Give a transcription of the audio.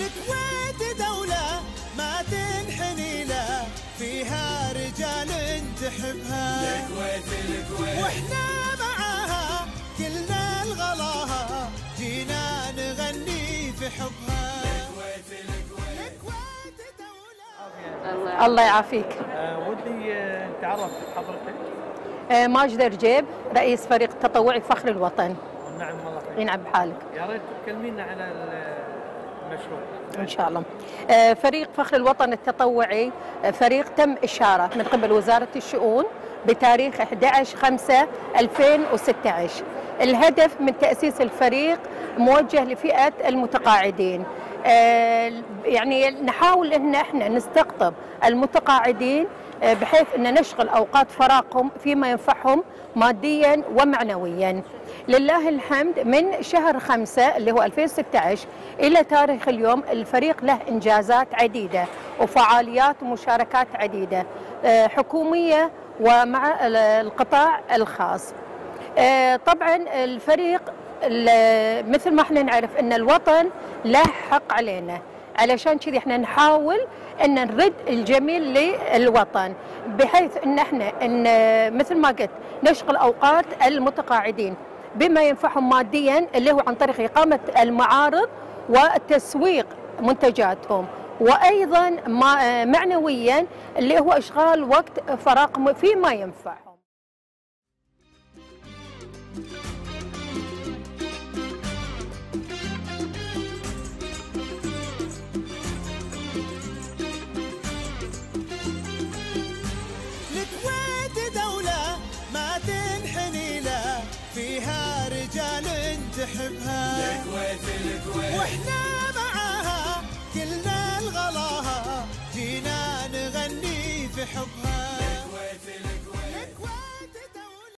الكويت دولة ما تنحني له فيها رجال تحبها. الكويت الكويت وإحنا معاها كلنا الغلاها جينا نغني في حبها. الكويت الكويت الكويت دولة. الله يعافيك. آه، ودي آه، نتعرف حضرتك؟ آه، ماجد رجيب رئيس فريق التطوعي فخر الوطن. نعم والله. نعم بحالك. يا ريت تكلمينا على المشروع إن شاء الله. آه، فريق فخر الوطن التطوعي آه، فريق تم إشارة من قبل وزارة الشؤون بتاريخ 11 5 2016 الهدف من تأسيس الفريق موجه لفئة المتقاعدين. يعني نحاول إن إحنا نستقطب المتقاعدين آه، بحيث إن نشغل أوقات فراغهم فيما ينفعهم ماديا ومعنويا. لله الحمد من شهر خمسة اللي هو 2016 إلى تاريخ اليوم الفريق له إنجازات عديدة وفعاليات ومشاركات عديدة آه، حكومية ومع ال- القطاع الخاص. آه، طبعا الفريق ال- مثل ما إحنا نعرف إن الوطن له حق علينا. علشان كذي إحنا نحاول إن نرد الجميل للوطن بحيث إن إحنا إن مثل ما قلت نشغل أوقات المتقاعدين بما ينفعهم ماديا اللي هو عن طريق إقامة المعارض وتسويق منتجاتهم وأيضا معنويا اللي هو إشغال وقت فراغهم فيما ينفعهم. الكويت دولة ما تنحني له فيها رجال تحبها. الكويت الكويت وإحنا معاها كلنا الغلاها جينا نغني في حبها.